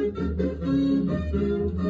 Thank you.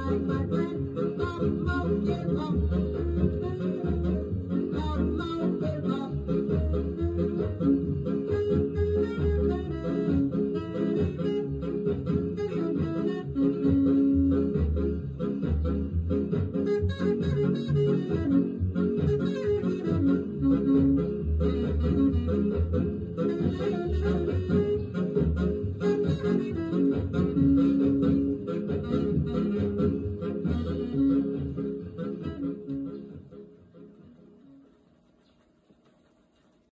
Thank you.